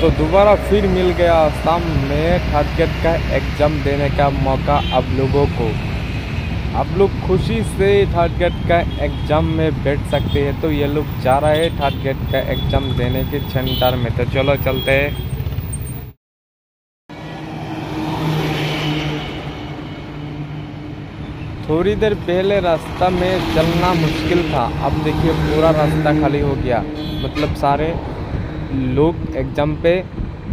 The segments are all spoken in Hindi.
तो दोबारा फिर मिल गया आसाम में ग्रेड का एग्ज़ाम देने का मौका अब लोगों को। आप लोग खुशी से थर्ड का एग्ज़ाम में बैठ सकते हैं। तो ये लोग जा रहे हैं थर्ड का एग्ज़ाम देने के सेंटर में। तो चलो चलते हैं। थोड़ी देर पहले रास्ता में चलना मुश्किल था। अब देखिए पूरा रास्ता खाली हो गया। मतलब सारे लोग एग्ज़ाम पे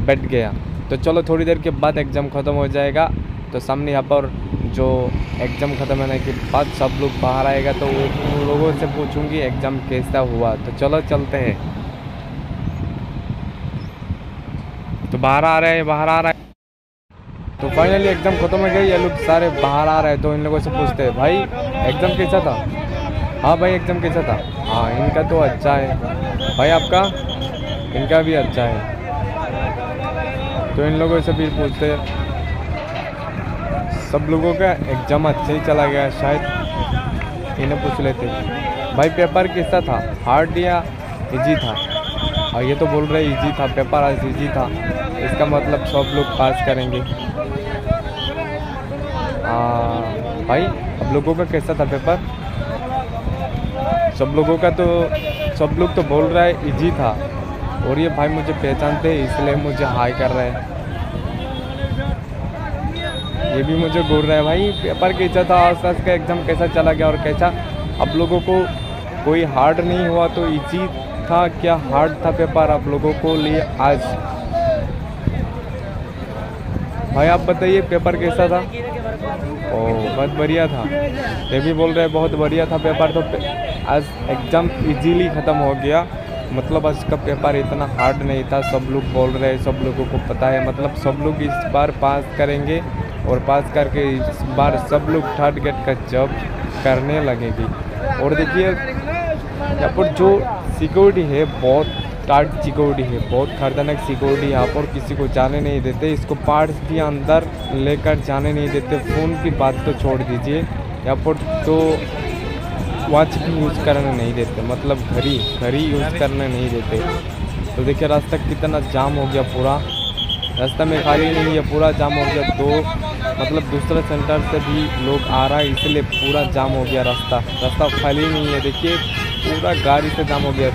बैठ गया। तो चलो थोड़ी देर के बाद एग्ज़ाम ख़त्म हो जाएगा। तो सामने यहाँ पर जो एग्ज़ाम ख़त्म होने के बाद सब लोग बाहर आएगा तो उन लोगों से पूछूँगी एग्ज़ाम कैसा हुआ। तो चलो चलते हैं। तो बाहर आ रहे हैं, बाहर आ रहे हैं। तो फाइनली एग्ज़ाम ख़त्म हो गई। ये लोग सारे बाहर आ रहे हैं तो इन लोगों से पूछते हैं, भाई एग्ज़ाम कैसा था? हाँ भाई एग्ज़ाम कैसा था? हाँ इनका तो अच्छा है। भाई, आपका? इनका भी अच्छा है। तो इन लोगों से भी पूछते हैं। सब लोगों का एग्ज़ाम अच्छा ही चला गया शायद इन्हें पूछ लेते। भाई पेपर कैसा था? हार्ड या इजी था? और ये तो बोल रहे इजी था। पेपर आज इजी था। इसका मतलब सब लोग पास करेंगे। आ, भाई अब लोगों का कैसा था पेपर सब लोगों का तो सब लोग तो बोल रहा है इजी था। और ये भाई मुझे पहचानते इसलिए मुझे हाई कर रहे हैं। ये भी मुझे घूर रहा है भाई पेपर कैसा था? आस पास का एग्ज़ाम कैसा चला गया और कैसा? आप लोगों को कोई हार्ड नहीं हुआ तो इजी था क्या? हार्ड था पेपर आप लोगों को लिए आज? भाई आप बताइए पेपर कैसा था? ओ बहुत बढ़िया था। ये भी बोल रहे बहुत बढ़िया था पेपर तो पे, आज एग्ज़ाम इजीली ख़त्म हो गया। मतलब आज का पेपर इतना हार्ड नहीं था। सब लोग बोल रहे हैं, सब लोगों को पता है। मतलब सब लोग इस बार पास करेंगे और पास करके इस बार सब लोग थर्ड ग्रेड का जॉब करने लगेगी। और देखिए, यहाँ पर जो सिक्योरिटी है, बहुत टाइट सिक्योरिटी है, बहुत खतरनाक सिक्योरिटी यहाँ पर किसी को जाने नहीं देते। इसको पार्ट्स भी अंदर लेकर जाने नहीं देते। फ़ोन की बात तो छोड़ दीजिए। यहाँ पर तो वॉच भी यूज़ करने नहीं देते मतलब घड़ी घड़ी यूज़ करने नहीं देते। तो देखिए, रास्ता कितना जाम हो गया पूरा। रास्ता में खाली नहीं है, पूरा जाम हो गया। दो मतलब दूसरे सेंटर से भी लोग आ रहा है, इसलिए पूरा जाम हो गया रास्ता। रास्ता खाली नहीं है, देखिए, पूरा गाड़ी से जाम हो गया।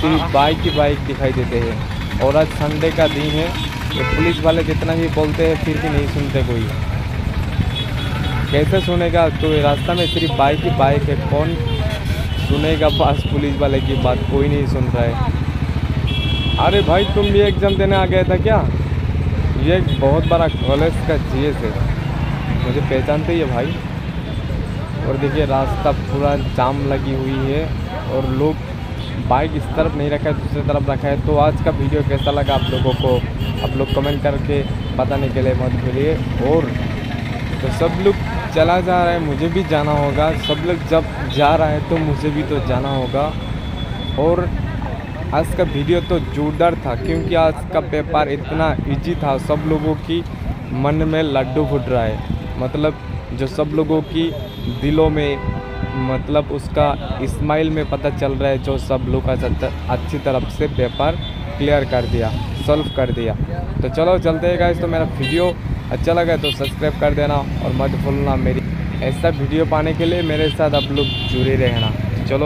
सिर्फ़ बाइक ही बाइक दिखाई देते हैं। और आज संडे का दिन है तो पुलिस वाले जितना भी बोलते हैं, फिर भी नहीं सुनते कोई। कैसे सुनेगा तो रास्ता में सिर्फ़ बाइक ही बाइक है। कौन सुनेगा पास पुलिस वाले की बात? कोई नहीं सुन रहा है। अरे भाई, तुम भी एग्ज़ाम देने आ गया था क्या? ये एक बहुत बड़ा कॉलेज का चीज़ है। मुझे पहचानते ही है भाई। और देखिए, रास्ता पूरा जाम लगी हुई है और लोग बाइक इस तरफ़ नहीं रखा है, दूसरी तरफ़ रखा है। तो आज का वीडियो कैसा लगा आप लोगों को? आप लोग कमेंट करके बताने के लिए मत भूलिए। और तो सब लोग चला जा रहा है, मुझे भी जाना होगा। सब लोग जब जा रहा है तो मुझे भी तो जाना होगा। और आज का वीडियो तो जोरदार था, क्योंकि आज का पेपर इतना इजी था, सब लोगों की मन में लड्डू फूट रहा है। मतलब जो सब लोगों की दिलों में मतलब उसका इस्माइल में पता चल रहा है, जो सब लोग का अच्छी तरफ़ से पेपर क्लियर कर दिया सॉल्व कर दिया। तो चलो, चलते हैं गाइस तो मेरा वीडियो अच्छा लगा तो सब्सक्राइब कर देना और मत भूलना मेरी। ऐसा वीडियो पाने के लिए मेरे साथ आप लोग जुड़े रहना। चलो